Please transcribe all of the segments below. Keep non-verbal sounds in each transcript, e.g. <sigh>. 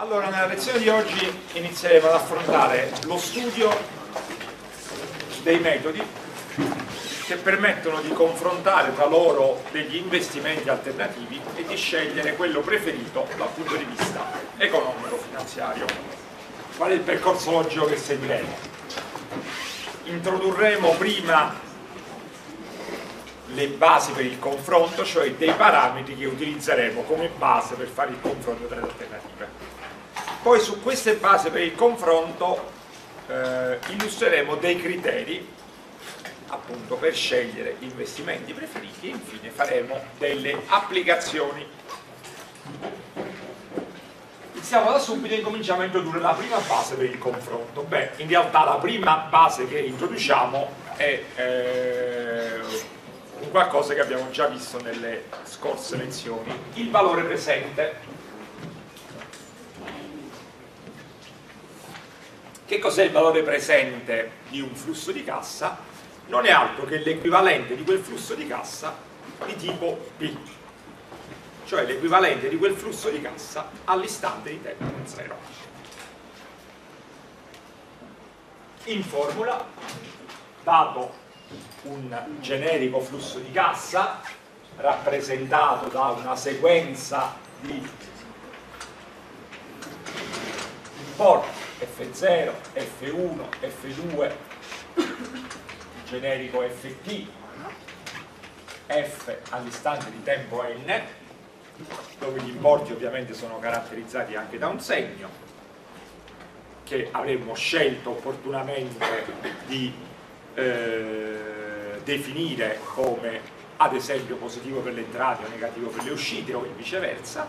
Allora, nella lezione di oggi inizieremo ad affrontare lo studio dei metodi che permettono di confrontare tra loro degli investimenti alternativi e di scegliere quello preferito dal punto di vista economico-finanziario. Qual è il percorso logico che seguiremo? Introdurremo prima le basi per il confronto, cioè dei parametri che utilizzeremo come base per fare il confronto delle alternative. Poi su queste basi per il confronto eh, illustreremo dei criteri appunto per scegliere gli investimenti preferiti e infine faremo delle applicazioni. Iniziamo da subito e incominciamo a introdurre la prima base per il confronto. Beh, in realtà la prima base che introduciamo è eh, qualcosa che abbiamo già visto nelle scorse lezioni, il valore presente. Che cos'è il valore presente di un flusso di cassa? Non è altro che l'equivalente di quel flusso di cassa di tipo P, cioè l'equivalente di quel flusso di cassa all'istante di tempo 0. In formula, dato un generico flusso di cassa rappresentato da una sequenza di importi F0, F1, F2, generico Ft, F all'istante di tempo n, dove gli importi ovviamente sono caratterizzati anche da un segno che avremmo scelto opportunamente di eh, definire come ad esempio positivo per le entrate o negativo per le uscite o viceversa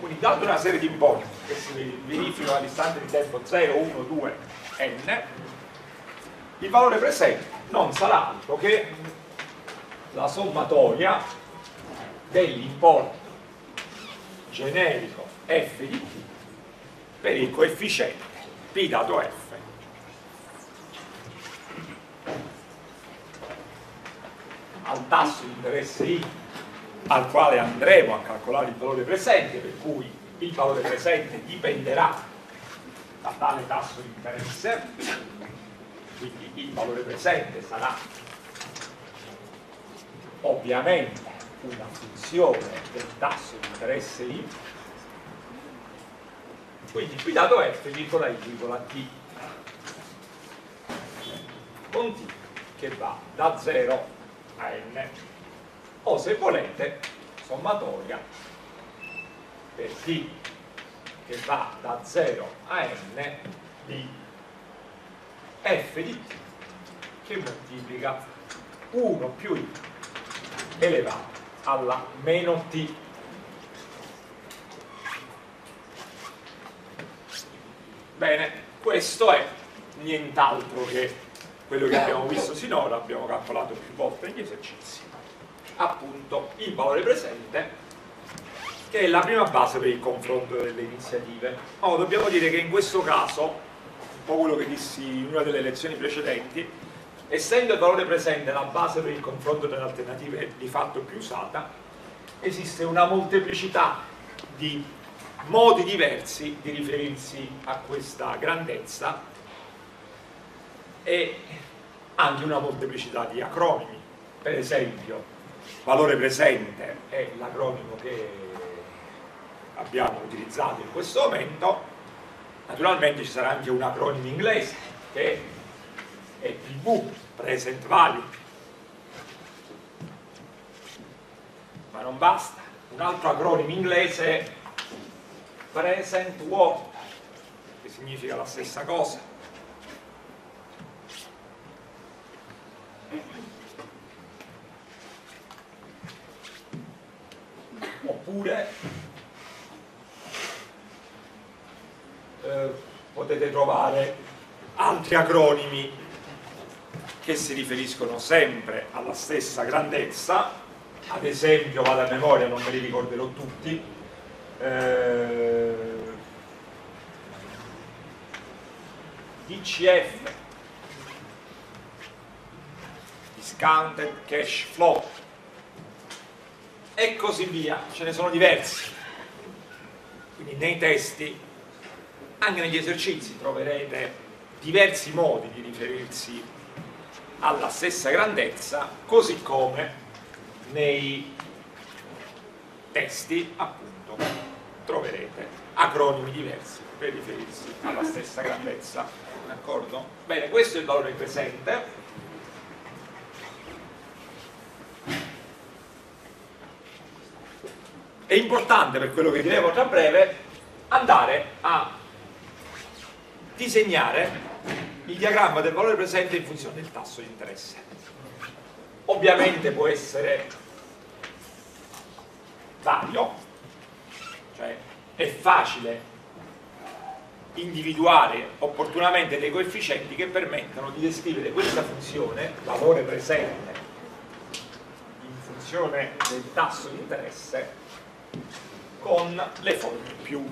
quindi data una serie di importi che si verificano all'istante di tempo 0, 1, 2, n. Il valore presente non sarà altro che la sommatoria dell'importo generico f di t per il coefficiente p dato f. Al tasso di interesse I al quale andremo a calcolare il valore presente, per cui il valore presente dipenderà da tale tasso di interesse, quindi il valore presente sarà ovviamente una funzione del tasso di interesse I, quindi qui dato f, virgola I, virgola t, con t che va da 0 a n o se volete sommatoria per t che va da 0 a n di f di t che moltiplica 1 più i elevato alla meno t. Bene questo è nient'altro che quello che abbiamo visto sinora abbiamo calcolato più volte negli esercizi appunto il valore presente che è la prima base per il confronto delle iniziative. Oh, dobbiamo dire che in questo caso, un po' quello che dissi in una delle lezioni precedenti, essendo il valore presente la base per il confronto delle alternative di fatto più usata, esiste una molteplicità di modi diversi di riferirsi a questa grandezza e anche una molteplicità di acronimi. Per esempio, valore presente è l'acronimo che abbiamo utilizzato in questo momento. Naturalmente ci sarà anche un acronimo inglese che è PV, Present Value ma non basta un altro acronimo inglese Present Word che significa la stessa cosa oppure eh, potete trovare altri acronimi che si riferiscono sempre alla stessa grandezza. Ad esempio vado a memoria non me li ricorderò tutti eh, DCF discounted cash flow e così via, ce ne sono diversi. Quindi nei testi anche negli esercizi troverete diversi modi di riferirsi alla stessa grandezza, così come nei testi appunto troverete acronimi diversi per riferirsi alla stessa grandezza d'accordo? bene questo è il valore presente è importante per quello che diremo tra breve andare a disegnare il diagramma del valore presente in funzione del tasso di interesse. Ovviamente può essere vario cioè è facile individuare opportunamente dei coefficienti che permettano di descrivere questa funzione, valore presente, in funzione del tasso di interesse, con le forme più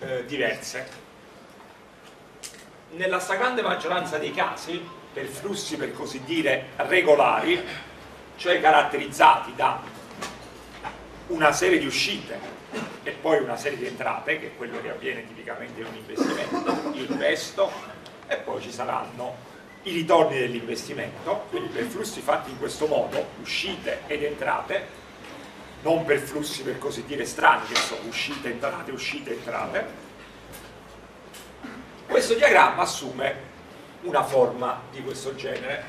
eh, diverse. Nella stragrande maggioranza dei casi, per flussi per così dire regolari, cioè caratterizzati da una serie di uscite e poi una serie di entrate, che è quello che avviene tipicamente in un investimento, investo e poi ci saranno i ritorni dell'investimento, quindi per flussi fatti in questo modo, uscite ed entrate, non per flussi per così dire strani, che sono uscite, entrate, uscite, entrate, questo diagramma assume una forma di questo genere.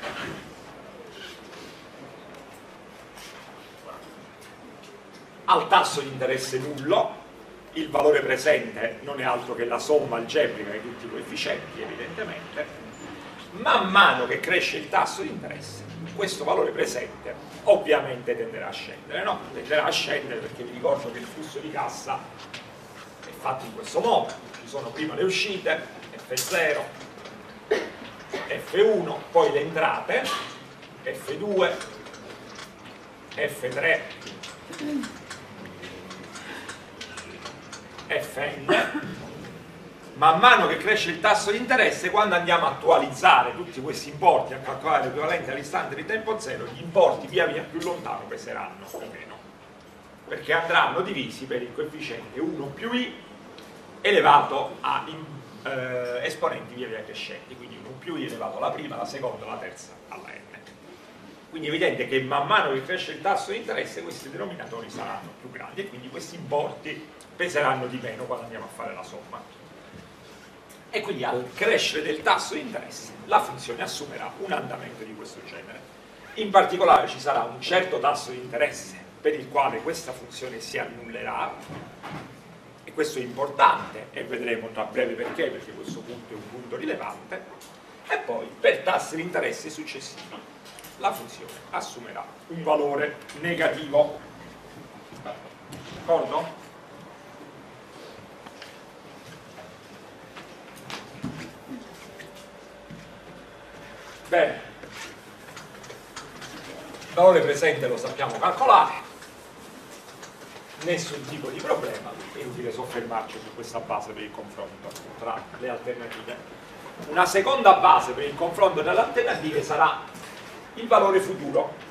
Al tasso di interesse nullo, il valore presente non è altro che la somma algebrica di tutti i coefficienti, evidentemente, man mano che cresce il tasso di interesse, questo valore presente ovviamente tenderà a scendere, no? Tenderà a scendere perché vi ricordo che il flusso di cassa è fatto in questo modo, ci sono prima le uscite, F0, F1, poi le entrate, F2, F3, Fn, man mano che cresce il tasso di interesse, quando andiamo a attualizzare tutti questi importi, a calcolare l'equivalente all'istante di tempo zero, gli importi via via più lontano peseranno o meno, perché andranno divisi per il coefficiente 1 più i elevato a eh, esponenti via via crescenti, quindi 1 più i elevato alla prima, alla seconda, alla terza, alla n. Quindi è evidente che man mano che cresce il tasso di interesse questi denominatori saranno più grandi e quindi questi importi peseranno di meno quando andiamo a fare la somma. E quindi al crescere del tasso di interesse la funzione assumerà un andamento di questo genere. In particolare ci sarà un certo tasso di interesse per il quale questa funzione si annullerà e questo è importante e vedremo tra breve perché, perché questo punto è un punto rilevante e poi per tassi di interesse successivi la funzione assumerà un valore negativo d'accordo? Bene, valore presente lo sappiamo calcolare, nessun tipo di problema, è inutile soffermarci su questa base per il confronto tra le alternative. Una seconda base per il confronto delle alternative sarà il valore futuro.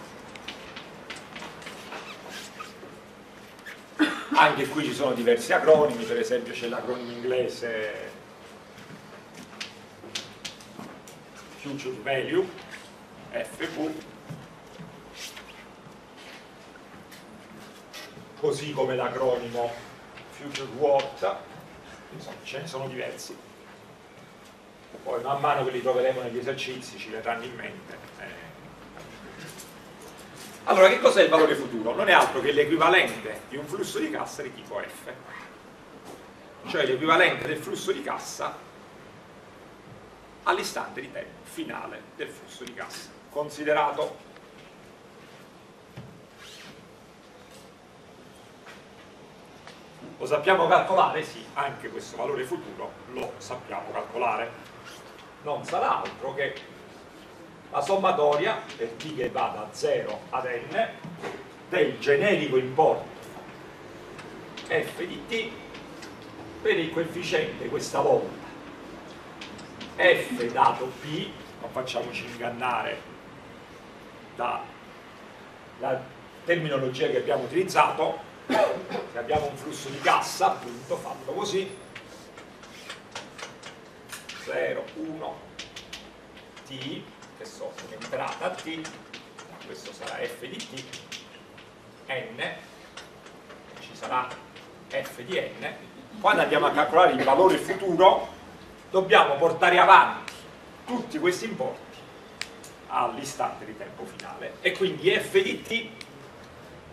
Anche qui ci sono diversi acronimi, per esempio c'è l'acronimo inglese future value FV così come l'acronimo future insomma ce ne sono diversi poi man mano che li troveremo negli esercizi ci verranno in mente eh. allora che cos'è il valore futuro? non è altro che l'equivalente di un flusso di cassa di tipo F cioè l'equivalente del flusso di cassa all'istante di tempo finale del flusso di cassa considerato. Lo sappiamo calcolare? sì, anche questo valore futuro lo sappiamo calcolare. Non sarà altro che la sommatoria per t che va da 0 ad n del generico importo f di t per il coefficiente questa volta f dato p, non facciamoci ingannare dalla terminologia che abbiamo utilizzato, se abbiamo un flusso di cassa appunto fatto così. 0, 1 t che so, un'entrata t questo sarà f di t n ci sarà f di n. Quando andiamo a calcolare il valore futuro dobbiamo portare avanti tutti questi importi all'istante di tempo finale. E quindi f di t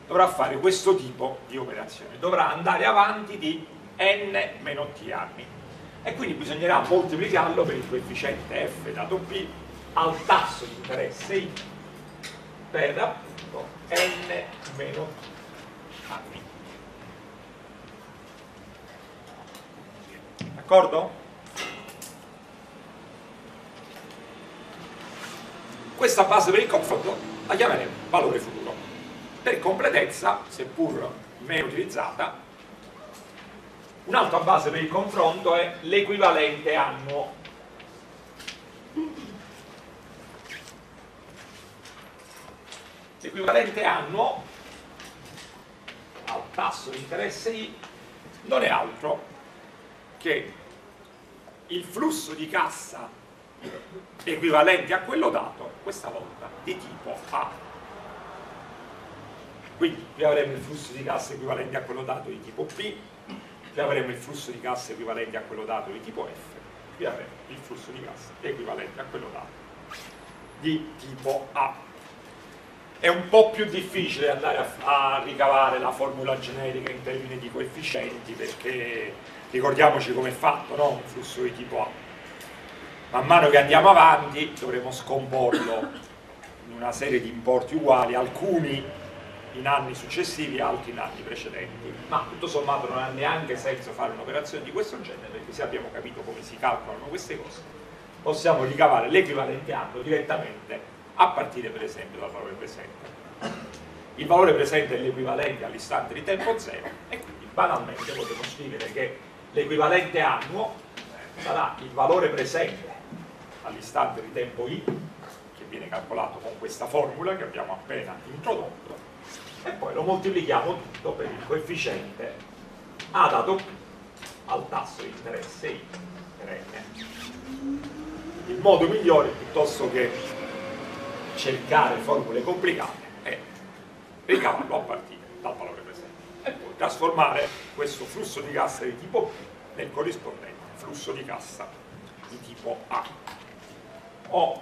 dovrà fare questo tipo di operazione. Dovrà andare avanti di n meno t anni. E quindi bisognerà moltiplicarlo per il coefficiente f dato p al tasso di interesse i per appunto n meno t anni. D'accordo? Questa base per il confronto la chiameremo valore futuro. Per completezza, seppur meno utilizzata un'altra base per il confronto è l'equivalente annuo. L'equivalente annuo al tasso di interesse I non è altro che il flusso di cassa equivalente a quello dato, questa volta di tipo A. Quindi qui avremo il flusso di cassa equivalente a quello dato di tipo B, qui avremo il flusso di cassa equivalente a quello dato di tipo F, qui avremo il flusso di cassa equivalente a quello dato di tipo A. È un po' più difficile andare a, a ricavare la formula generica in termini di coefficienti perché ricordiamoci come è fatto no? un flusso di tipo A man mano che andiamo avanti dovremo scomporlo in una serie di importi uguali, alcuni in anni successivi, altri in anni precedenti, ma tutto sommato non ha neanche senso fare un'operazione di questo genere perché se abbiamo capito come si calcolano queste cose possiamo ricavare l'equivalente anno direttamente a partire per esempio dal valore presente. Il valore presente è l'equivalente all'istante di tempo zero e quindi banalmente potremmo scrivere che l'equivalente annuo sarà il valore presente all'istante di tempo i, che viene calcolato con questa formula che abbiamo appena introdotto, e poi lo moltiplichiamo tutto per il coefficiente A dato P al tasso di interesse I per N. Il modo migliore, piuttosto che cercare formule complicate, è ricavarlo a partire dal valore presente e poi trasformare questo flusso di cassa di tipo P nel corrispondente flusso di cassa di tipo A oh.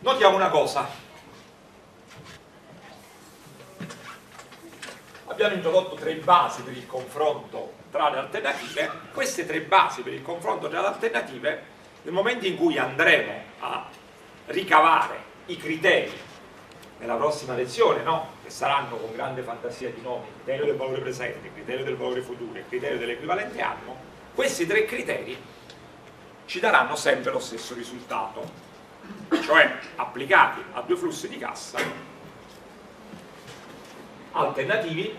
notiamo una cosa abbiamo introdotto tre basi per il confronto tra le alternative queste tre basi per il confronto tra le alternative nel momento in cui andremo a ricavare i criteri nella prossima lezione, no? che saranno con grande fantasia di nomi, criterio del valore presente, criterio del valore futuro e criterio dell'equivalente anno, questi tre criteri ci daranno sempre lo stesso risultato, cioè applicati a due flussi di cassa alternativi,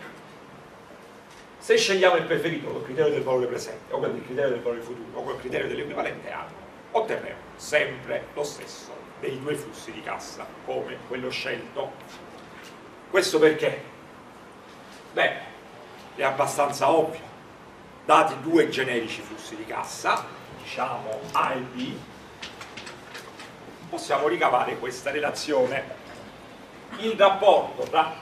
se scegliamo il preferito col criterio del valore presente o con il criterio del valore futuro o col criterio dell'equivalente anno, otterremo sempre lo stesso dei due flussi di cassa come quello scelto. Questo perché? Beh, è abbastanza ovvio. Dati due generici flussi di cassa, diciamo A e B, possiamo ricavare questa relazione. Il rapporto tra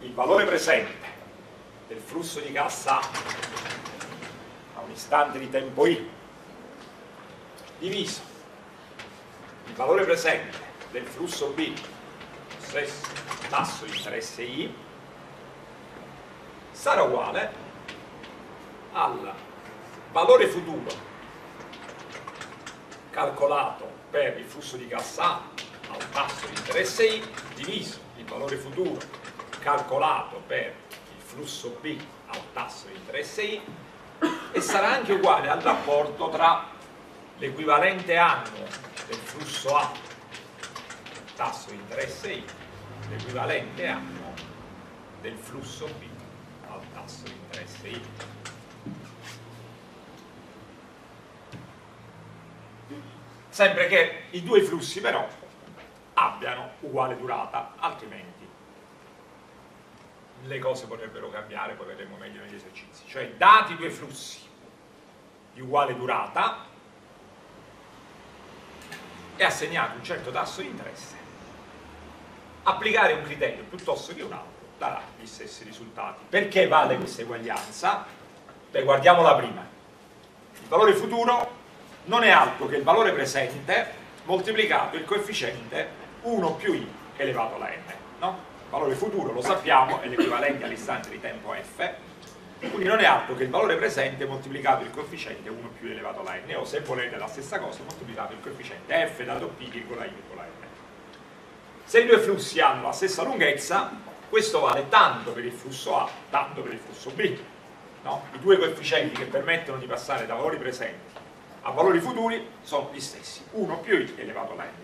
il valore presente del flusso di cassa a un istante di tempo I diviso il valore presente del flusso B stesso tasso di interesse I sarà uguale al valore futuro. Calcolato per il flusso di cassa A al tasso di interesse I diviso il valore futuro calcolato per il flusso B al tasso di interesse I e sarà anche uguale al rapporto tra l'equivalente annuo del flusso A tasso di interesse I l'equivalente annuo del flusso B al tasso di interesse I sempre che i due flussi però abbiano uguale durata, altrimenti le cose potrebbero cambiare, poi vedremo meglio negli esercizi. Cioè, dati due flussi di uguale durata, è assegnato un certo tasso di interesse, applicare un criterio piuttosto che un altro darà gli stessi risultati. Perché vale questa eguaglianza? Beh, guardiamola prima. Il valore futuro non è altro che il valore presente moltiplicato il coefficiente 1 più i elevato alla n. No? Il valore futuro, lo sappiamo, è l'equivalente all'istante di tempo f, quindi non è altro che il valore presente moltiplicato il coefficiente 1 più elevato alla n, o se volete la stessa cosa, moltiplicato il coefficiente f dato p virgola i virgola n. Se i due flussi hanno la stessa lunghezza, questo vale tanto per il flusso A, tanto per il flusso B. No? I due coefficienti che permettono di passare da valori presenti a valori futuri sono gli stessi, 1 più i elevato alla n.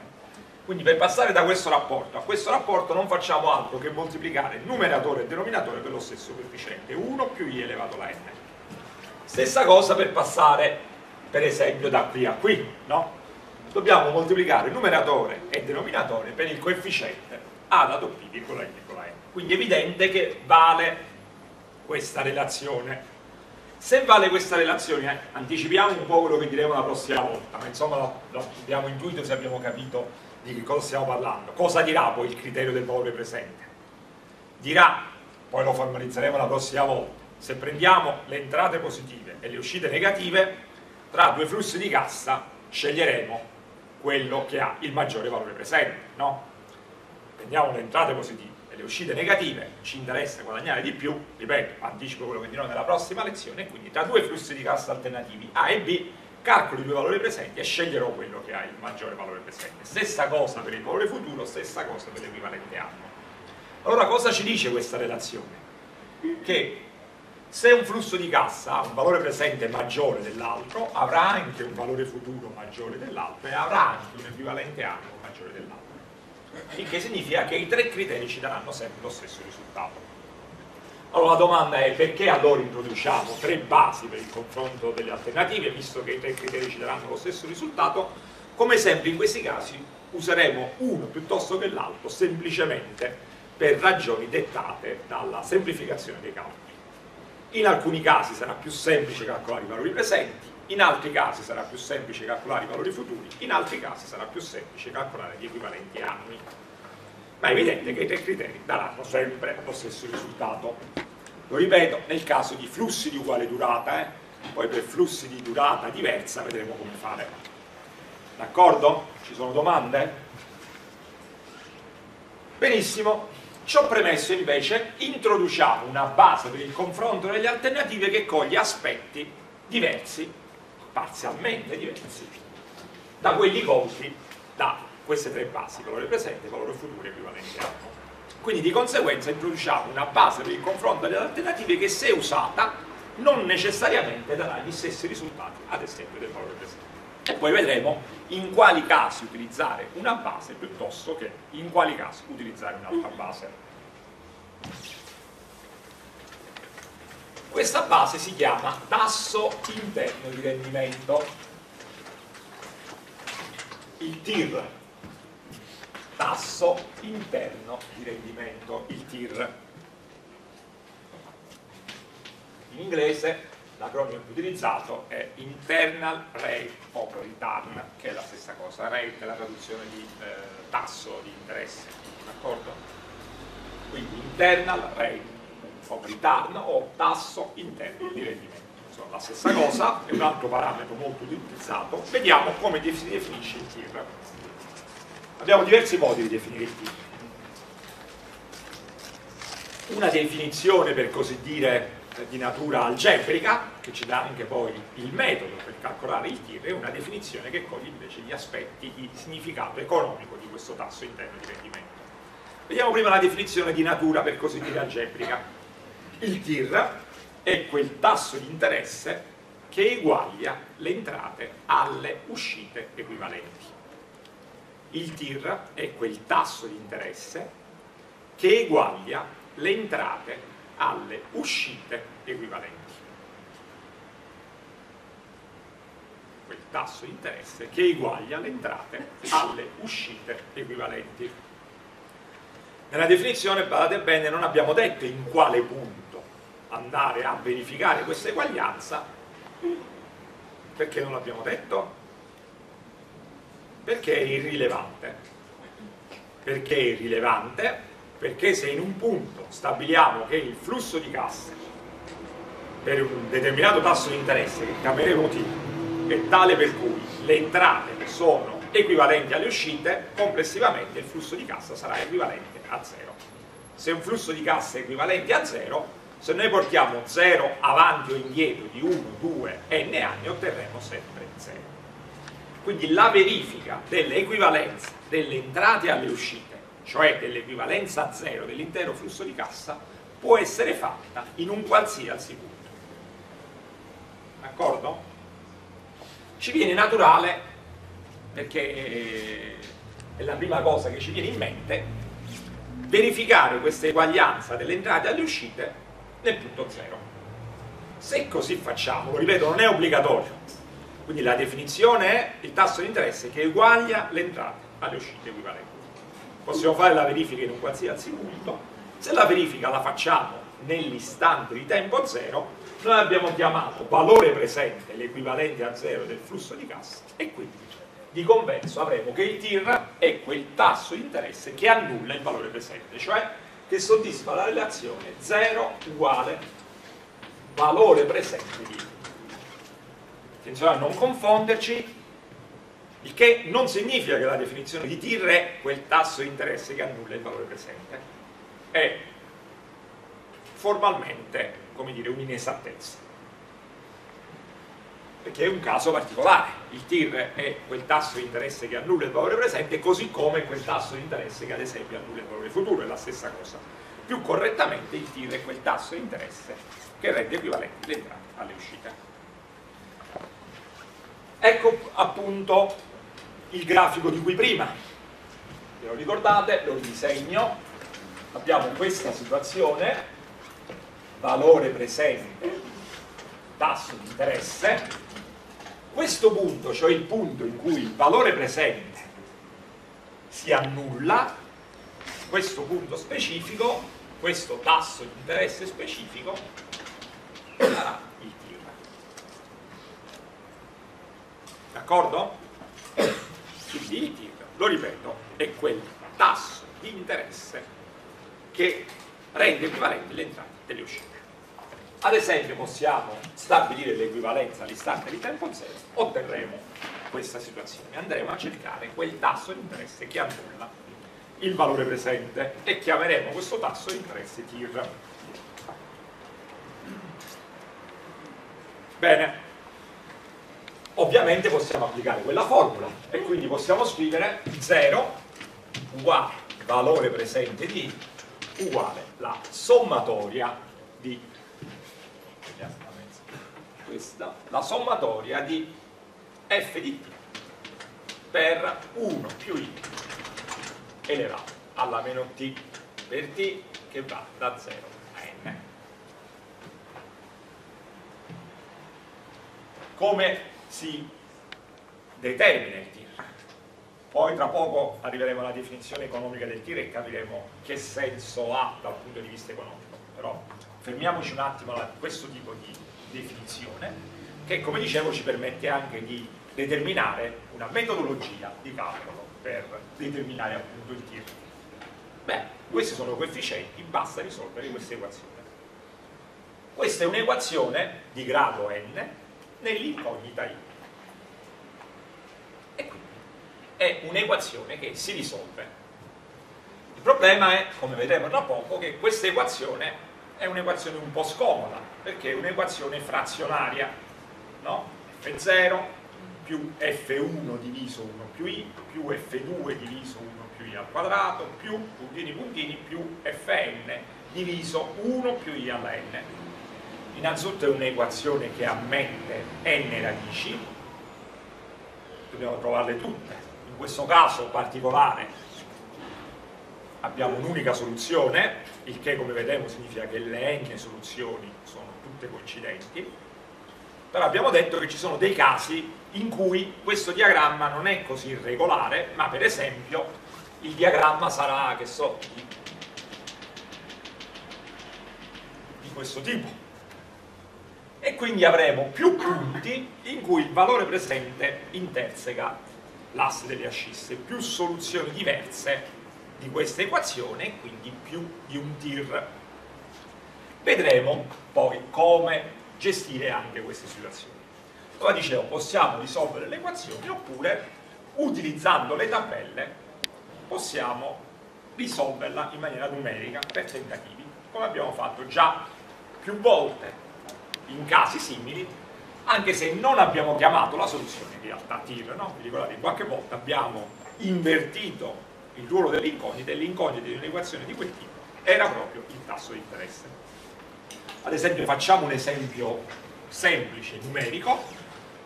Quindi per passare da questo rapporto a questo rapporto non facciamo altro che moltiplicare numeratore e denominatore per lo stesso coefficiente, 1 più i elevato alla n. Stessa cosa per passare, per esempio, da qui a qui, no? Dobbiamo moltiplicare numeratore e denominatore per il coefficiente a dato p virgola virgola n. Quindi è evidente che vale questa relazione se vale questa relazione, eh, anticipiamo un po' quello che diremo la prossima volta, ma insomma lo, lo abbiamo intuito se abbiamo capito di che cosa stiamo parlando. Cosa dirà poi il criterio del valore presente? Dirà, poi lo formalizzeremo la prossima volta, se prendiamo le entrate positive e le uscite negative, tra due flussi di cassa sceglieremo quello che ha il maggiore valore presente, no? Prendiamo le entrate positive le uscite negative ci interessa guadagnare di più, ripeto, anticipo quello che dirò nella prossima lezione, quindi tra due flussi di cassa alternativi A e B calcolo i due valori presenti e sceglierò quello che ha il maggiore valore presente. Stessa cosa per il valore futuro, stessa cosa per l'equivalente anno. Allora cosa ci dice questa relazione? Che se un flusso di cassa ha un valore presente maggiore dell'altro, avrà anche un valore futuro maggiore dell'altro e avrà anche un equivalente anno maggiore dell'altro il che significa che i tre criteri ci daranno sempre lo stesso risultato. Allora la domanda è perché allora introduciamo tre basi per il confronto delle alternative, visto che i tre criteri ci daranno lo stesso risultato? Come sempre in questi casi useremo uno piuttosto che l'altro semplicemente per ragioni dettate dalla semplificazione dei calcoli. In alcuni casi sarà più semplice calcolare i valori presenti, in altri casi sarà più semplice calcolare i valori futuri, in altri casi sarà più semplice calcolare gli equivalenti annui. Ma è evidente che i tre criteri daranno sempre lo stesso risultato. Lo ripeto, nel caso di flussi di uguale durata, eh? poi per flussi di durata diversa vedremo come fare. D'accordo? Ci sono domande? Benissimo, ciò premesso invece introduciamo una base per il confronto delle alternative che coglie aspetti diversi parzialmente diversi da quelli colti da queste tre basi, valore presente, valore futuro e equivalente. A quindi di conseguenza introduciamo una base per il confronto delle alternative che se usata non necessariamente darà gli stessi risultati ad esempio del valore presente. E poi vedremo in quali casi utilizzare una base piuttosto che in quali casi utilizzare un'altra base Questa base si chiama tasso interno di rendimento, il TIR, tasso interno di rendimento, il TIR. In inglese l'acronimo più utilizzato è Internal Rate of Return, che è la stessa cosa, rate è la traduzione di eh, tasso di interesse, d'accordo? Quindi Internal Rate o return o tasso interno di rendimento. Sono la stessa cosa, è un altro parametro molto utilizzato. Vediamo come si definisce il TIR. Abbiamo diversi modi di definire il TIR. Una definizione, per così dire, di natura algebrica, che ci dà anche poi il metodo per calcolare il TIR, è una definizione che coglie invece gli aspetti di significato economico di questo tasso interno di rendimento. Vediamo prima la definizione di natura, per così dire, algebrica. Il TIR è quel tasso di interesse che eguaglia le entrate alle uscite equivalenti. Il TIR è quel tasso di interesse che eguaglia le entrate alle uscite equivalenti. Quel tasso di interesse che eguaglia le entrate alle uscite equivalenti. Nella definizione, badate bene, non abbiamo detto in quale punto andare a verificare questa eguaglianza. Perché non l'abbiamo detto? Perché è irrilevante. Perché è irrilevante? Perché se in un punto stabiliamo che il flusso di cassa per un determinato tasso di interesse, che chiameremo T, è tale per cui le entrate sono equivalenti alle uscite, complessivamente il flusso di cassa sarà equivalente a 0. Se un flusso di cassa è equivalente a 0, se noi portiamo 0 avanti o indietro di 1, 2, n anni, otterremo sempre 0. Quindi la verifica dell'equivalenza delle entrate alle uscite, cioè dell'equivalenza a 0 dell'intero flusso di cassa, può essere fatta in un qualsiasi punto. D'accordo? Ci viene naturale perché è la prima cosa che ci viene in mente, verificare questa eguaglianza delle entrate alle uscite nel punto zero. Se così facciamo, lo ripeto, non è obbligatorio, quindi la definizione è il tasso di interesse che eguaglia le entrate alle uscite equivalenti. Possiamo fare la verifica in un qualsiasi punto, se la verifica la facciamo nell'istante di tempo zero, noi abbiamo chiamato valore presente l'equivalente a zero del flusso di cassa e quindi di converso avremo che il TIR è quel tasso di interesse che annulla il valore presente, cioè che soddisfa la relazione 0 uguale valore presente di Attenzione a non confonderci, il che non significa che la definizione di TIR è quel tasso di interesse che annulla il valore presente, è formalmente, come dire, un'inesattezza perché è un caso particolare. Il TIR è quel tasso di interesse che annulla il valore presente, così come quel tasso di interesse che ad esempio annulla il valore futuro, è la stessa cosa. Più correttamente il TIR è quel tasso di interesse che rende equivalenti le entrate alle uscite. Ecco appunto il grafico di cui prima, ve lo ricordate, lo disegno, abbiamo questa situazione, valore presente, tasso di interesse, questo punto, cioè il punto in cui il valore presente si annulla, questo punto specifico, questo tasso di interesse specifico, sarà il TIR. D'accordo? Quindi il TIR, lo ripeto, è quel tasso di interesse che rende equivalenti le entrate delle uscite. Ad esempio possiamo stabilire l'equivalenza all'istante di tempo zero, otterremo questa situazione. Andremo a cercare quel tasso di interesse che annulla il valore presente e chiameremo questo tasso di interesse TIR. Bene, ovviamente possiamo applicare quella formula e quindi possiamo scrivere 0 uguale valore presente di uguale la sommatoria di questa la sommatoria di f di t per 1 più i elevato alla meno t per t che va da 0 a n. Come si determina il tir? Poi tra poco arriveremo alla definizione economica del tir e capiremo che senso ha dal punto di vista economico. Però fermiamoci un attimo a questo tipo di definizione che come dicevo ci permette anche di determinare una metodologia di calcolo per determinare appunto il tir. Beh, questi sono coefficienti, basta risolvere questa equazione. Questa è un'equazione di grado n nell'incognita i. E quindi è un'equazione che si risolve. Il problema è, come vedremo tra poco, che questa equazione è un'equazione un po' scomoda, perché è un'equazione frazionaria, no? F0 più F1 diviso 1 più i più F2 diviso 1 più i al quadrato più puntini puntini più Fn diviso 1 più i alla n. Innanzitutto è un'equazione che ammette n radici, dobbiamo trovarle tutte, in questo caso particolare abbiamo un'unica soluzione, il che come vedremo significa che le n soluzioni sono tutte coincidenti, però abbiamo detto che ci sono dei casi in cui questo diagramma non è così regolare, ma per esempio il diagramma sarà, che so, di, di questo tipo. E quindi avremo più punti in cui il valore presente interseca l'asse delle ascisse, più soluzioni diverse di questa equazione e quindi più di un tir. Vedremo poi come gestire anche queste situazioni. Come dicevo, possiamo risolvere le equazioni oppure utilizzando le tabelle possiamo risolverla in maniera numerica per tentativi, come abbiamo fatto già più volte in casi simili, anche se non abbiamo chiamato la soluzione in realtà TIR, no? vi ricordate, qualche volta abbiamo invertito il ruolo dell'incognita e l'incognita di un'equazione di quel tipo era proprio il tasso di interesse. Ad esempio facciamo un esempio semplice, numerico,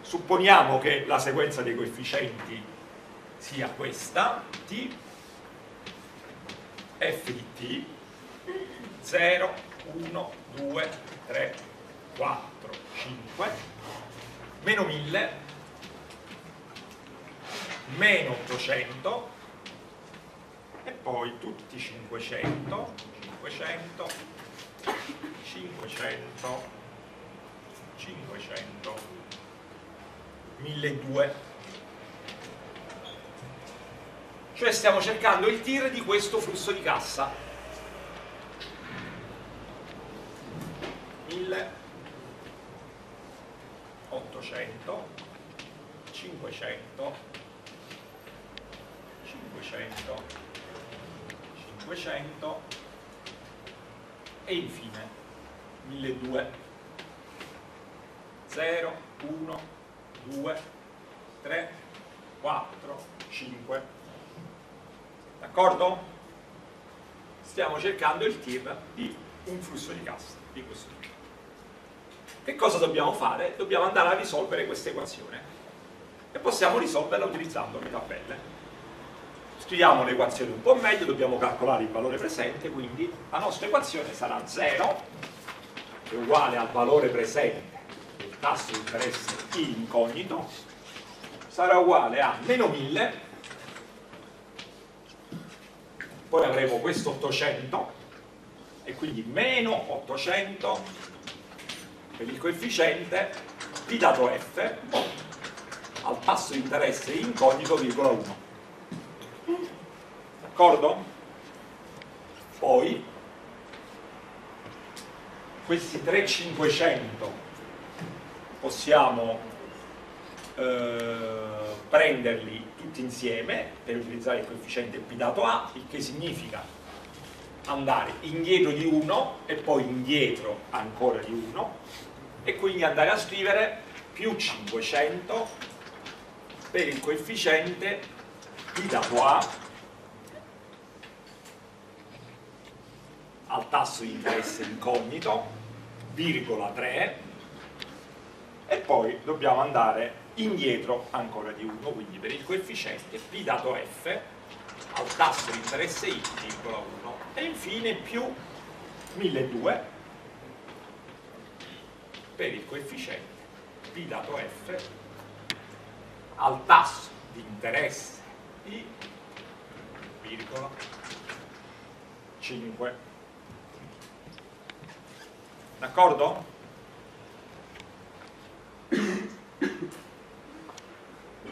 supponiamo che la sequenza dei coefficienti sia questa, t, f di t, 0, 1, 2, 3, 4, 5, meno 1000, meno 800 e poi tutti 500, 500, 500, 500, 1200. Cioè stiamo cercando il tir di questo flusso di cassa. 1000 800 500 500 500 e infine 1200 0 1 2 3 4 5 d'accordo? stiamo cercando il tir di un flusso di cassa di questo tipo che cosa dobbiamo fare? Dobbiamo andare a risolvere questa equazione e possiamo risolverla utilizzando le tabelle. Scriviamo l'equazione un po' meglio, dobbiamo calcolare il valore presente, quindi la nostra equazione sarà 0, che è uguale al valore presente del tasso di interesse incognito, sarà uguale a meno 1000, poi avremo questo 800, e quindi meno 800 per il coefficiente P dato F al tasso di interesse incognito, virgola 1. D'accordo? Poi questi 3500 possiamo eh, prenderli tutti insieme per utilizzare il coefficiente P dato A, il che significa andare indietro di 1 e poi indietro ancora di 1 e quindi andare a scrivere più 500 per il coefficiente p dato A al tasso di interesse incognito, virgola 3 e poi dobbiamo andare indietro ancora di 1, quindi per il coefficiente p dato f al tasso di interesse i, virgola 1 e infine più 1200 per il coefficiente P dato F al tasso di interesse I, virgola 5. D'accordo?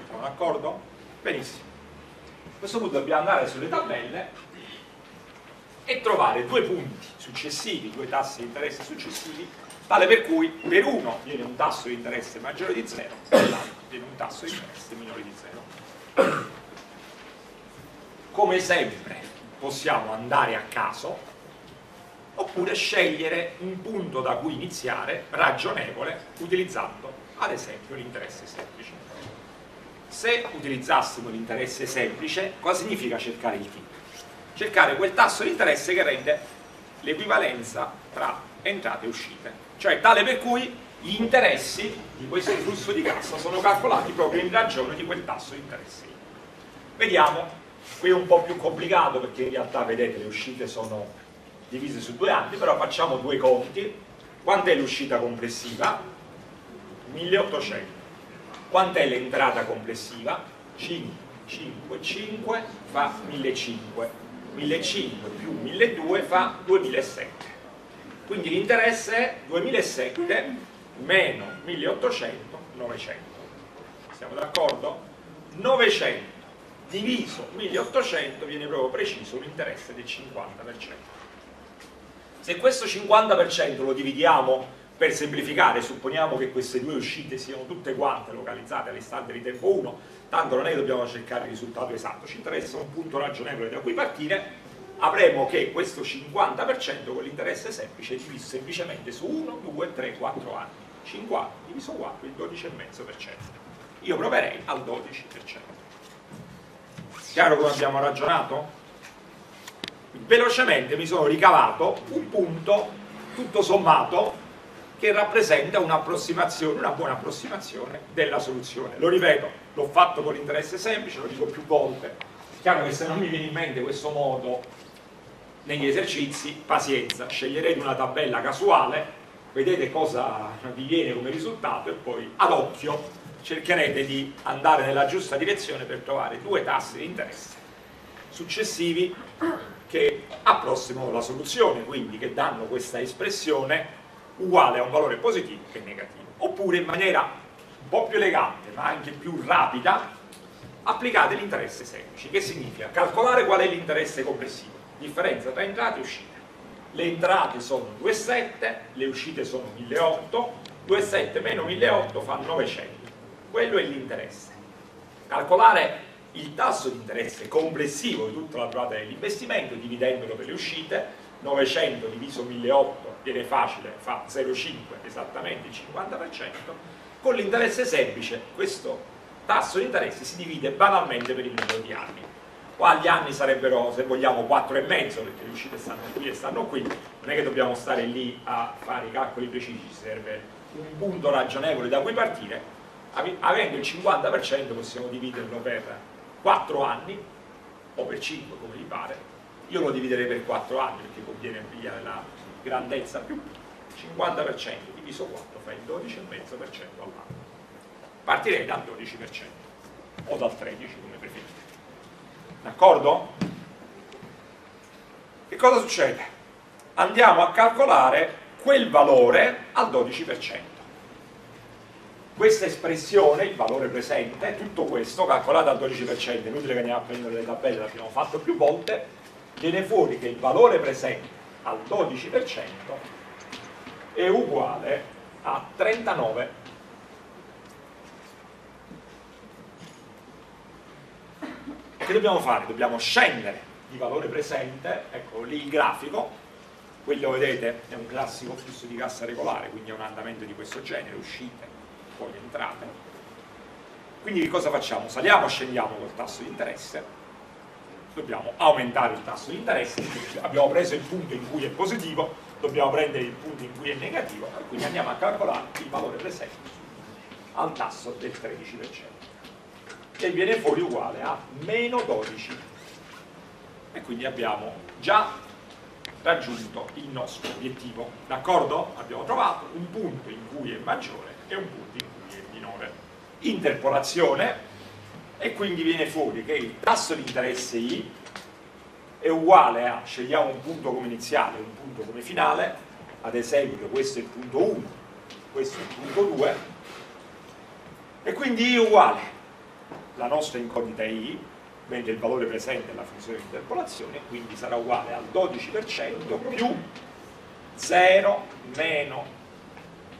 Siamo d'accordo? Benissimo. A questo punto dobbiamo andare sulle tabelle e trovare due punti successivi, due tassi di interesse successivi tale per cui per uno viene un tasso di interesse maggiore di 0 per l'altro viene un tasso di interesse minore di 0 come sempre possiamo andare a caso oppure scegliere un punto da cui iniziare ragionevole utilizzando ad esempio l'interesse semplice se utilizzassimo l'interesse semplice cosa significa cercare il T? cercare quel tasso di interesse che rende l'equivalenza tra entrate e uscite cioè tale per cui gli interessi di questo flusso di cassa sono calcolati proprio in ragione di quel tasso di interessi. Vediamo, qui è un po' più complicato perché in realtà vedete le uscite sono divise su due anni, però facciamo due conti. Quant'è l'uscita complessiva? 1800. Quant'è l'entrata complessiva? 5, 5, 5 fa 1500. 1500 più 1200 fa 2007 quindi l'interesse è 2007 meno 1800 900 siamo d'accordo? 900 diviso 1800 viene proprio preciso un interesse del 50% se questo 50% lo dividiamo per semplificare, supponiamo che queste due uscite siano tutte quante localizzate all'istante di tempo 1, tanto non è che dobbiamo cercare il risultato esatto, ci interessa un punto ragionevole da cui partire, avremo che questo 50% con l'interesse semplice è diviso semplicemente su 1, 2, 3, 4 anni. 50 diviso 4 il 12,5%. Io proverei al 12%. Chiaro come abbiamo ragionato? Velocemente mi sono ricavato un punto tutto sommato che rappresenta un'approssimazione, una buona approssimazione della soluzione. Lo ripeto, l'ho fatto con interesse semplice, lo dico più volte. È chiaro che se non mi viene in mente questo modo negli esercizi, pazienza, sceglierete una tabella casuale, vedete cosa vi viene come risultato e poi ad occhio cercherete di andare nella giusta direzione per trovare due tassi di interesse successivi che approssimano la soluzione, quindi che danno questa espressione uguale a un valore positivo che negativo. Oppure in maniera un po' più elegante, ma anche più rapida, applicate l'interesse semplice, che significa calcolare qual è l'interesse complessivo, differenza tra entrate e uscite. Le entrate sono 2,7, le uscite sono 1.800, 2,7 meno 1.800 fa 900. Quello è l'interesse. Calcolare il tasso di interesse complessivo di tutta la durata dell'investimento dividendolo per le uscite 900 diviso 1008 viene facile, fa 0,5 esattamente il 50%, con l'interesse semplice questo tasso di interesse si divide banalmente per il numero di anni. Qua gli anni sarebbero, se vogliamo, 4,5 perché le uscite stanno qui e stanno qui, non è che dobbiamo stare lì a fare i calcoli precisi, ci serve un punto ragionevole da cui partire, avendo il 50% possiamo dividerlo per 4 anni o per 5 come vi pare io lo dividerei per 4 anni perché conviene ampliare la grandezza più 50% diviso 4 fa il 12,5% all'anno partirei dal 12% o dal 13% come preferite d'accordo? che cosa succede? andiamo a calcolare quel valore al 12% questa espressione, il valore presente, tutto questo calcolato al 12%, inutile che andiamo a prendere le tabelle, l'abbiamo fatto più volte, viene fuori che il valore presente al 12% è uguale a 39 che dobbiamo fare? dobbiamo scendere di valore presente ecco lì il grafico. Quello vedete è un classico flusso di cassa regolare quindi è un andamento di questo genere uscite poi entrate. Quindi cosa facciamo? saliamo o scendiamo col tasso di interesse. Dobbiamo aumentare il tasso di interesse, abbiamo preso il punto in cui è positivo, dobbiamo prendere il punto in cui è negativo e quindi andiamo a calcolare il valore presente al tasso del 13% che viene fuori uguale a meno 12 e quindi abbiamo già raggiunto il nostro obiettivo. D'accordo? abbiamo trovato un punto in cui è maggiore e un punto in cui interpolazione e quindi viene fuori che il tasso di interesse I è uguale a, scegliamo un punto come iniziale e un punto come finale, ad esempio questo è il punto 1, questo è il punto 2, e quindi I è uguale, la nostra incognita I, mentre il valore presente è la funzione di interpolazione, quindi sarà uguale al 12% più 0 meno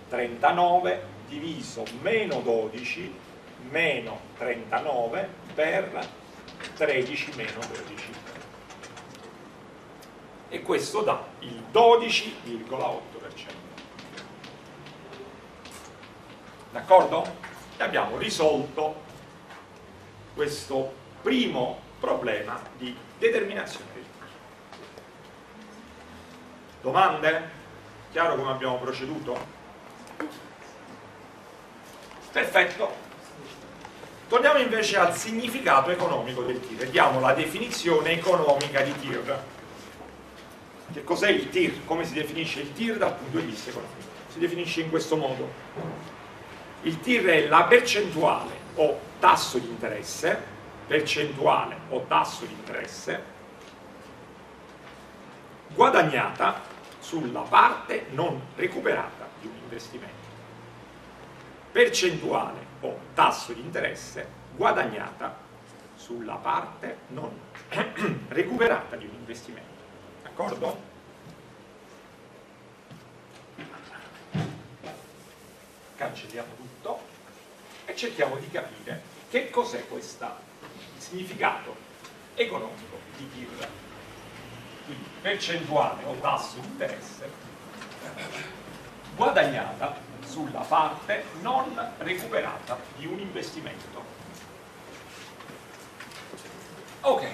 39 diviso meno 12 meno 39 per 13 meno 12 e questo dà il 12,8% d'accordo? e abbiamo risolto questo primo problema di determinazione del domande? chiaro come abbiamo proceduto? Perfetto Torniamo invece al significato economico del TIR, diamo la definizione economica di TIR. Che cos'è il TIR? Come si definisce il TIR dal punto di vista economico? Si definisce in questo modo. Il TIR è la percentuale o tasso di interesse, percentuale o tasso di interesse, guadagnata sulla parte non recuperata di un investimento. Percentuale o tasso di interesse guadagnata sulla parte non <clears throat> recuperata di un investimento. D'accordo? Cancelliamo tutto e cerchiamo di capire che cos'è questo significato economico di TIR. Quindi percentuale o tasso di interesse guadagnata sulla parte non recuperata di un investimento. Ok.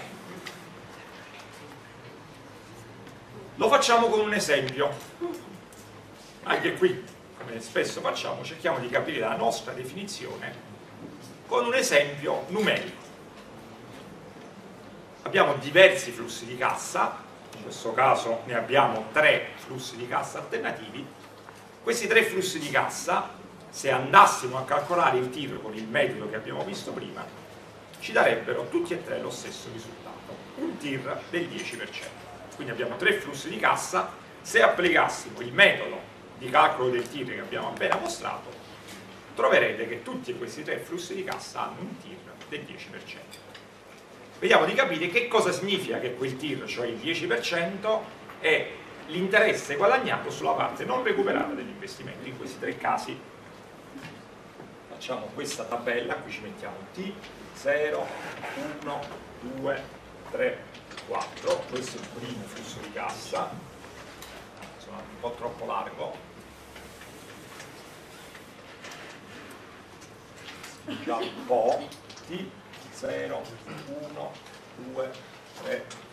Lo facciamo con un esempio. Anche qui, come spesso facciamo, cerchiamo di capire la nostra definizione con un esempio numerico. Abbiamo diversi flussi di cassa, in questo caso ne abbiamo tre flussi di cassa alternativi. Questi tre flussi di cassa, se andassimo a calcolare il TIR con il metodo che abbiamo visto prima, ci darebbero tutti e tre lo stesso risultato, un TIR del 10%. Quindi abbiamo tre flussi di cassa, se applicassimo il metodo di calcolo del TIR che abbiamo appena mostrato, troverete che tutti questi tre flussi di cassa hanno un TIR del 10%. Vediamo di capire che cosa significa che quel TIR, cioè il 10%, è l'interesse guadagnato sulla parte non recuperata dell'investimento in questi tre casi. Facciamo questa tabella, qui ci mettiamo T, 0, 1, 2, 3, 4, questo è il primo flusso di cassa, sono un po' troppo largo, già un po' T 0, 1, 2, 3, 4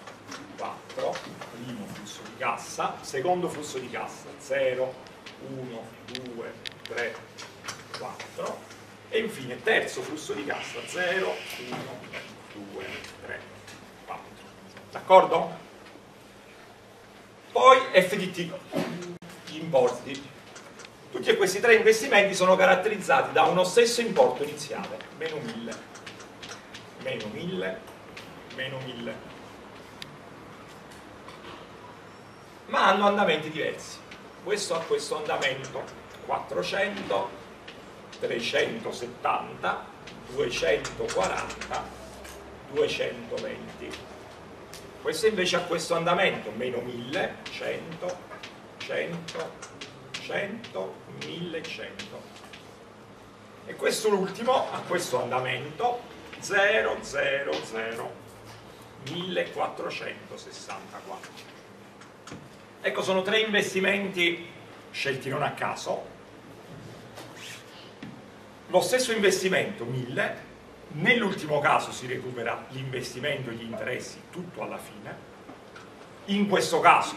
primo flusso di cassa secondo flusso di cassa 0, 1, 2, 3, 4 e infine terzo flusso di cassa 0, 1, 2, 3, 4 d'accordo? poi FDT gli importi tutti questi tre investimenti sono caratterizzati da uno stesso importo iniziale, meno 1000, meno 1000, meno 1000. Ma hanno andamenti diversi. Questo ha questo andamento 400, 370, 240, 220. Questo invece ha questo andamento, meno 1000, 100, 100, 100, 1100 e questo ultimo ha questo andamento 0, 0, 0 1464 ecco sono tre investimenti scelti non a caso. Lo stesso investimento 1000 nell'ultimo caso si recupera l'investimento e gli interessi tutto alla fine. In questo caso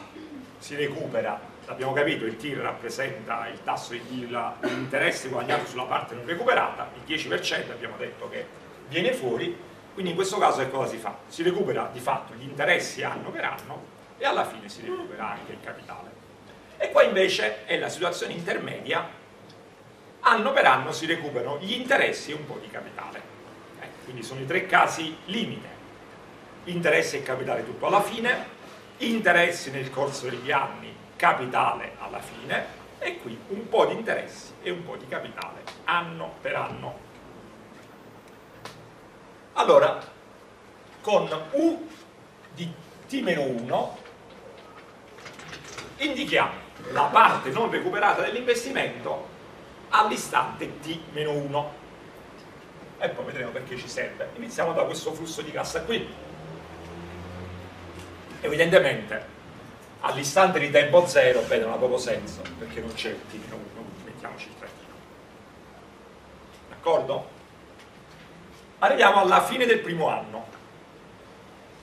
si recupera abbiamo capito, il TIR rappresenta il tasso di interesse guadagnato sulla parte non recuperata, il 10% abbiamo detto che viene fuori, quindi in questo caso che cosa si fa? Si recupera di fatto gli interessi anno per anno e alla fine si recupera anche il capitale. E qua invece è la situazione intermedia, anno per anno si recuperano gli interessi e un po' di capitale. Eh, quindi sono i tre casi limite, interessi e capitale tutto alla fine, interessi nel corso degli anni capitale alla fine e qui un po' di interessi e un po' di capitale anno per anno. Allora, con U di T-1 indichiamo la parte non recuperata dell'investimento all'istante T-1 e poi vedremo perché ci serve. Iniziamo da questo flusso di cassa qui. Evidentemente all'istante di tempo zero, beh, non ha proprio senso, perché non c'è il t-1, mettiamoci il 3 D'accordo? Arriviamo alla fine del primo anno.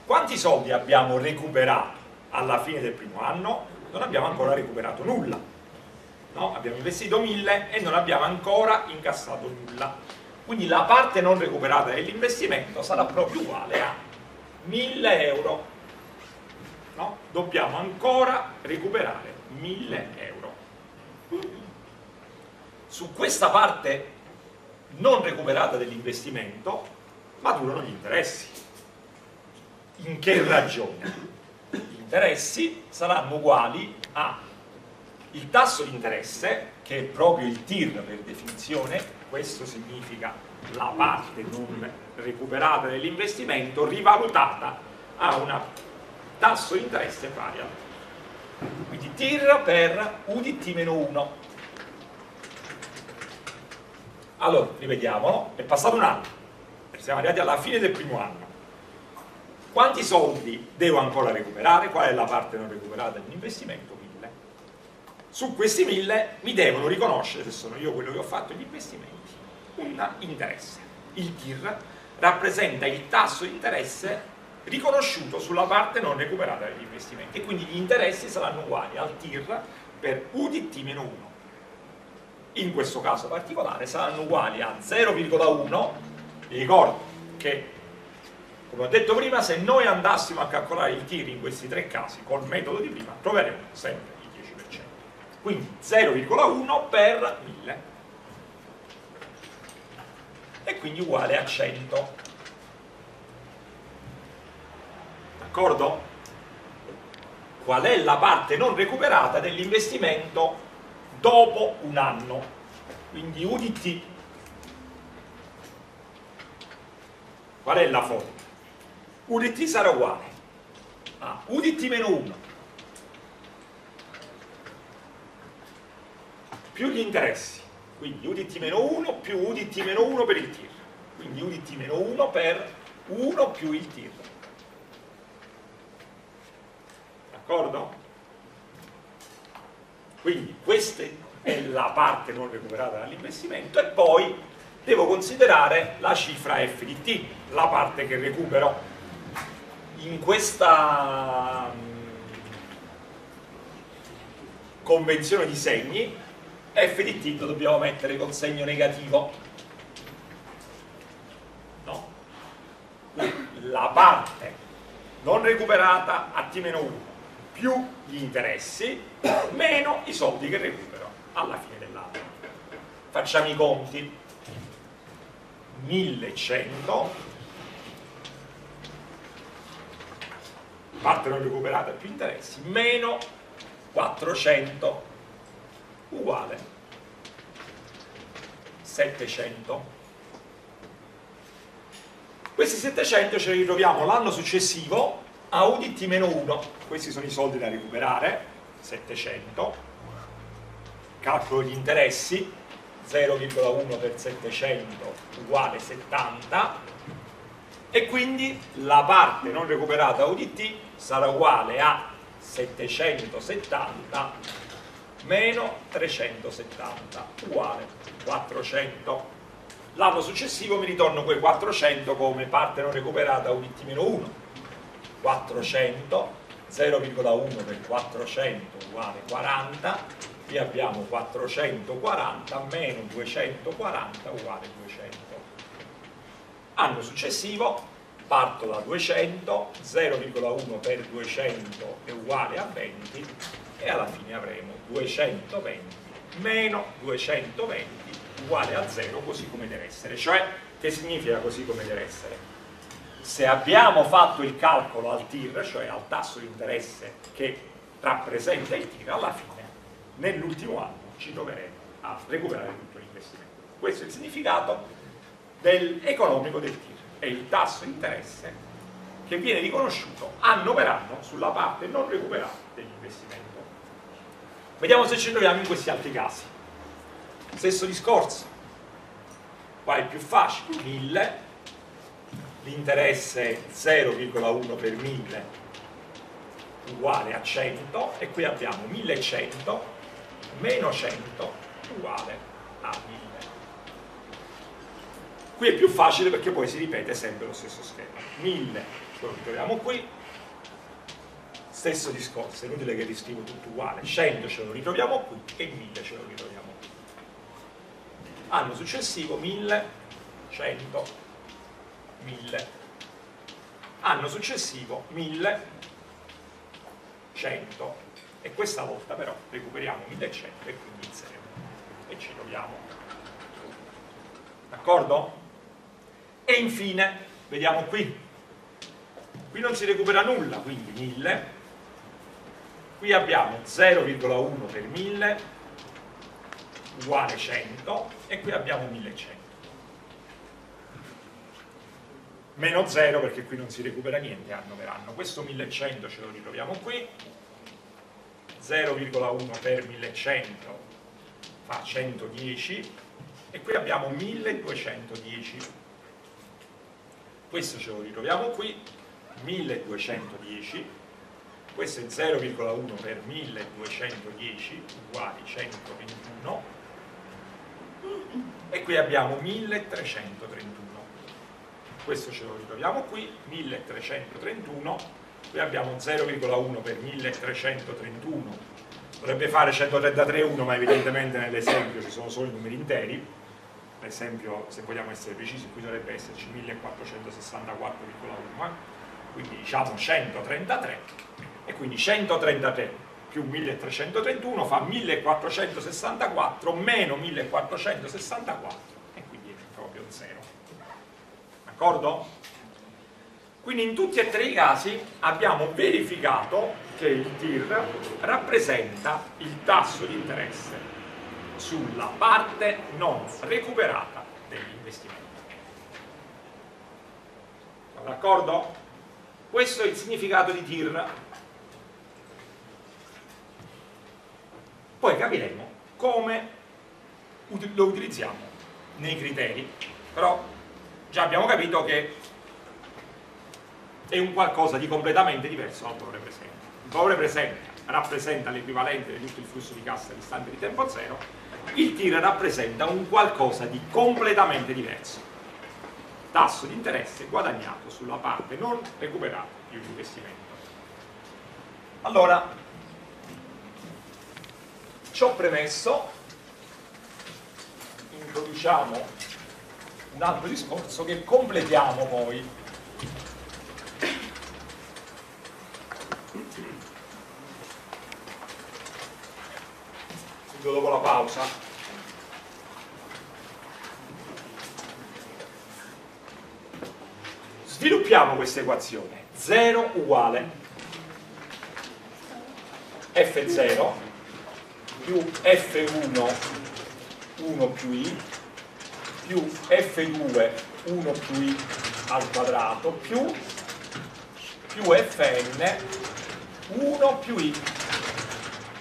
Quanti soldi abbiamo recuperato alla fine del primo anno? Non abbiamo ancora recuperato nulla. No? Abbiamo investito 1000 e non abbiamo ancora incassato nulla. Quindi la parte non recuperata dell'investimento sarà proprio uguale a 1000 euro no? dobbiamo ancora recuperare 1000 euro. Su questa parte non recuperata dell'investimento maturano gli interessi. In che ragione? Interessi saranno uguali a il tasso di interesse, che è proprio il TIR per definizione, questo significa la parte non recuperata dell'investimento rivalutata a un tasso di interesse pari a quindi TIR per UDT-1 allora, rivediamolo, è passato un anno. Siamo arrivati alla fine del primo anno quanti soldi devo ancora recuperare? qual è la parte non recuperata dell'investimento? 1000 su questi 1000 mi devono riconoscere se sono io quello che ho fatto gli investimenti un interesse. Il TIR rappresenta il tasso di interesse riconosciuto sulla parte non recuperata degli investimenti. E quindi gli interessi saranno uguali al TIR per UDT-1 in questo caso particolare saranno uguali a 0,1 vi ricordo che come ho detto prima se noi andassimo a calcolare il TIR in questi tre casi col metodo di prima troveremo sempre il 10% quindi 0,1 per 1000 e quindi uguale a 100 d'accordo? Qual è la parte non recuperata dell'investimento dopo un anno? Quindi UDT. Qual è la formula? UDT sarà uguale a UDT meno 1 più gli interessi, quindi UDT meno 1 più UDT meno 1 per il TIR, quindi UDT meno 1 per 1 più il TIR. d'accordo? Quindi questa è la parte non recuperata dall'investimento e poi devo considerare la cifra f di t, la parte che recupero. In questa mm, convenzione di segni f di t lo dobbiamo mettere con segno negativo no? la parte non recuperata a t-1 più gli interessi meno i soldi che recupero alla fine dell'anno. Facciamo i conti. 1100 parte non recuperata più interessi meno 400 uguale 700 questi 700 ce li ritroviamo l'anno successivo a UDT-1 questi sono i soldi da recuperare 700 calcolo gli interessi 0,1 per 700 uguale 70 e quindi la parte non recuperata UDT sarà uguale a 770 meno 370 uguale 400 l'anno successivo mi ritorno quei 400 come parte non recuperata UDT-1 400 0,1 per 400 uguale 40 qui abbiamo 440 meno 240 uguale 200 anno successivo parto da 200 0,1 per 200 è uguale a 20 e alla fine avremo 220 meno 220 uguale a 0 così come deve essere cioè che significa così come deve essere? se abbiamo fatto il calcolo al TIR, cioè al tasso di interesse che rappresenta il TIR, alla fine, nell'ultimo anno, ci troveremo a recuperare tutto l'investimento. Questo è il significato del del TIR, è il tasso di interesse che viene riconosciuto anno per anno sulla parte non recuperata dell'investimento. Vediamo se ci troviamo in questi altri casi. Stesso discorso, qua è più facile, 1000 l'interesse 0,1 per 1000 uguale a 100 e qui abbiamo 1100 meno 100 uguale a 1000 qui è più facile perché poi si ripete sempre lo stesso schema. 1000 lo ritroviamo qui. Stesso discorso, è inutile che riscrivo tutto uguale. 100 ce lo ritroviamo qui e 1000 ce lo ritroviamo qui. Anno successivo 1100 1000 anno successivo 1100 e questa volta però recuperiamo 1100 e quindi 0 e ci troviamo. D'accordo? E infine vediamo qui. Qui non si recupera nulla quindi 1000 qui abbiamo 0,1 per 1000 uguale 100 e qui abbiamo 1100 meno 0 perché qui non si recupera niente anno per anno. Questo 1100 ce lo ritroviamo qui. 0,1 per 1100 fa 110 e qui abbiamo 1210 questo ce lo ritroviamo qui 1210 questo è 0,1 per 1210 uguali 121 e qui abbiamo 1331 questo ce lo ritroviamo qui 1331 qui abbiamo 0,1 per 1331 dovrebbe fare 133,1 ma evidentemente nell'esempio ci sono solo i numeri interi l'esempio se vogliamo essere precisi qui dovrebbe esserci 1464,1 quindi diciamo 133 e quindi 133 più 1331 fa 1464 meno 1464 e quindi è proprio 0 d'accordo? quindi in tutti e tre i casi abbiamo verificato che il TIR rappresenta il tasso di interesse sulla parte non recuperata degli investimenti. D'accordo? questo è il significato di TIR. Poi capiremo come lo utilizziamo nei criteri però già abbiamo capito che è un qualcosa di completamente diverso dal valore presente. Il valore presente rappresenta l'equivalente di tutto il flusso di cassa all'istante di tempo zero il TIR rappresenta un qualcosa di completamente diverso tasso di interesse guadagnato sulla parte non recuperata di un investimento allora Ciò premesso, introduciamo un altro discorso che completiamo poi. Subito dopo la pausa. Sviluppiamo questa equazione. 0 uguale F0 più F1 1 più i più F2 1 più i al quadrato più, più Fn 1 più i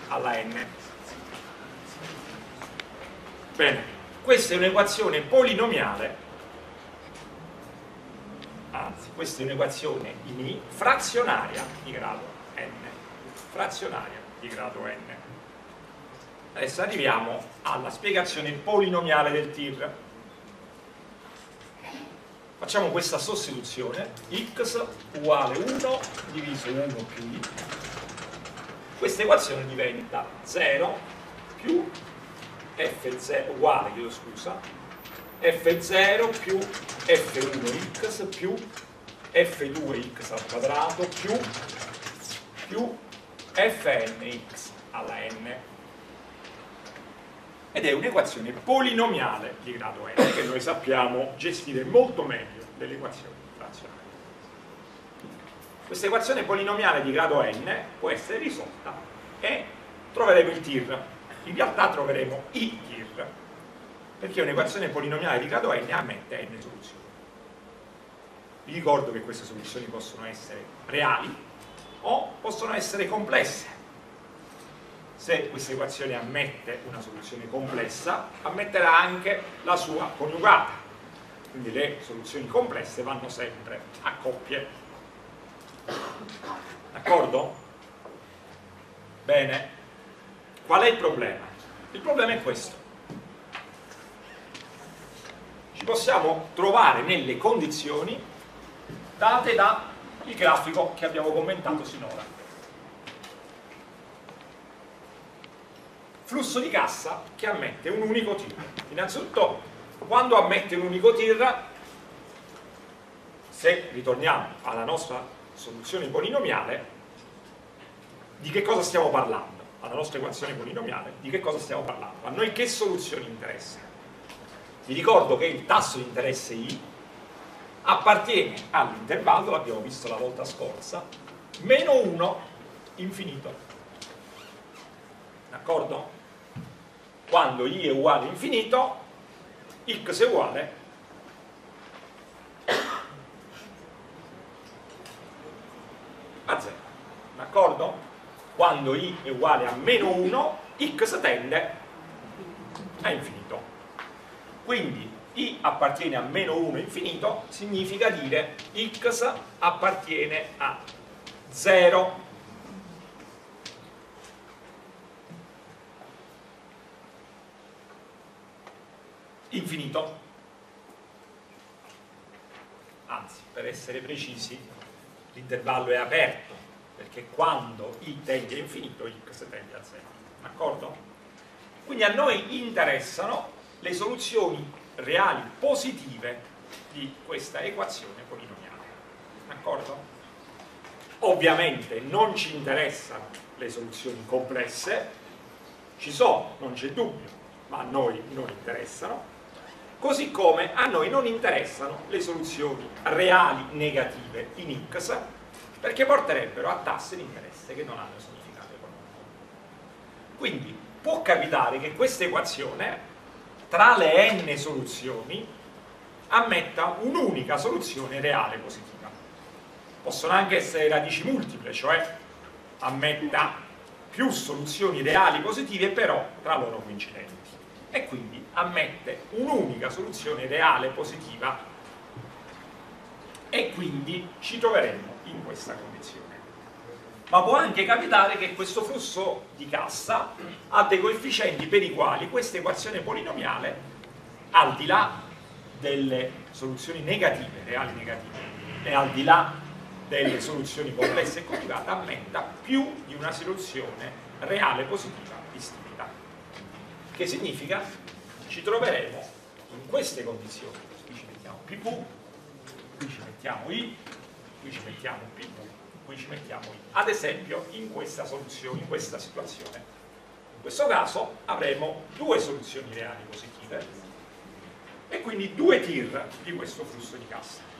alla n. Bene, questa è un'equazione polinomiale, anzi questa è un'equazione in i frazionaria di grado n, frazionaria di grado n. Adesso arriviamo alla spiegazione polinomiale del TIR. Facciamo questa sostituzione, x uguale 1 diviso 1 più i. Questa equazione diventa 0 più f0 uguale, chiedo scusa, f0 più f1x più f2x al quadrato più, più fnx alla n ed è un'equazione polinomiale di grado n che noi sappiamo gestire molto meglio delle equazioni razionali. Questa equazione polinomiale di grado n può essere risolta e troveremo il tir. In realtà troveremo i tir, perché un'equazione polinomiale di grado n ammette n soluzioni. Vi ricordo che queste soluzioni possono essere reali o possono essere complesse se questa equazione ammette una soluzione complessa, ammetterà anche la sua coniugata. Quindi le soluzioni complesse vanno sempre a coppie. D'accordo? Bene. Qual è il problema? Il problema è questo. Ci possiamo trovare nelle condizioni date dal grafico che abbiamo commentato sinora. flusso di cassa che ammette un unico tir. Innanzitutto, quando ammette un unico tir, se ritorniamo alla nostra soluzione polinomiale, di che cosa stiamo parlando? Alla nostra equazione polinomiale, di che cosa stiamo parlando? A noi che soluzione interessa? Vi ricordo che il tasso di interesse I appartiene all'intervallo, l'abbiamo visto la volta scorsa, meno 1 infinito d'accordo? Quando i è uguale a infinito, x è uguale a 0, d'accordo? Quando i è uguale a meno 1, x tende a infinito. Quindi i appartiene a meno 1 infinito significa dire x appartiene a 0 infinito. Anzi per essere precisi l'intervallo è aperto perché quando i tende a infinito x tende a 0 d'accordo? quindi a noi interessano le soluzioni reali positive di questa equazione polinomiale d'accordo? ovviamente non ci interessano le soluzioni complesse ci sono, non c'è dubbio ma a noi non interessano così come a noi non interessano le soluzioni reali negative in x perché porterebbero a tasse di interesse che non hanno significato economico. Quindi può capitare che questa equazione tra le n soluzioni ammetta un'unica soluzione reale positiva. Possono anche essere radici multiple, cioè ammetta più soluzioni reali positive però tra loro coincidenti e quindi ammette un'unica soluzione reale positiva e quindi ci troveremo in questa condizione. Ma può anche capitare che questo flusso di cassa ha dei coefficienti per i quali questa equazione polinomiale, al di là delle soluzioni negative, reali negative, e al di là delle soluzioni complesse e coniugate, ammetta più di una soluzione reale positiva distinta. Che significa ci troveremo in queste condizioni qui ci mettiamo PV qui ci mettiamo I qui ci mettiamo PV qui ci mettiamo I. Ad esempio in questa soluzione in questa situazione. In questo caso avremo due soluzioni reali positive e quindi due tir di questo flusso di cassa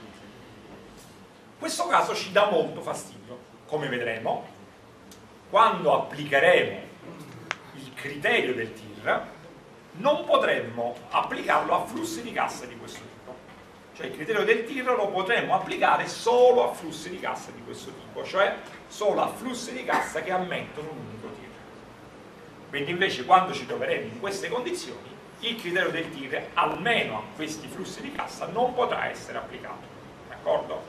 questo caso ci dà molto fastidio come vedremo. Quando applicheremo il criterio del tir non potremmo applicarlo a flussi di cassa di questo tipo. Cioè il criterio del tir lo potremmo applicare solo a flussi di cassa di questo tipo, cioè solo a flussi di cassa che ammettono un unico tir. Quindi invece quando ci troveremo in queste condizioni, il criterio del tir, almeno a questi flussi di cassa, non potrà essere applicato. D'accordo?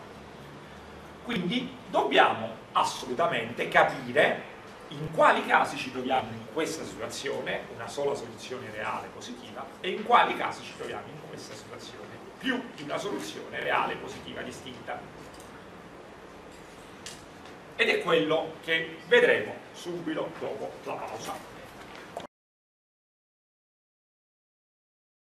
Quindi dobbiamo assolutamente capire in quali casi ci troviamo in questa situazione, una sola soluzione reale positiva, e in quali casi ci troviamo in questa situazione, più di una soluzione reale positiva distinta. Ed è quello che vedremo subito dopo la pausa.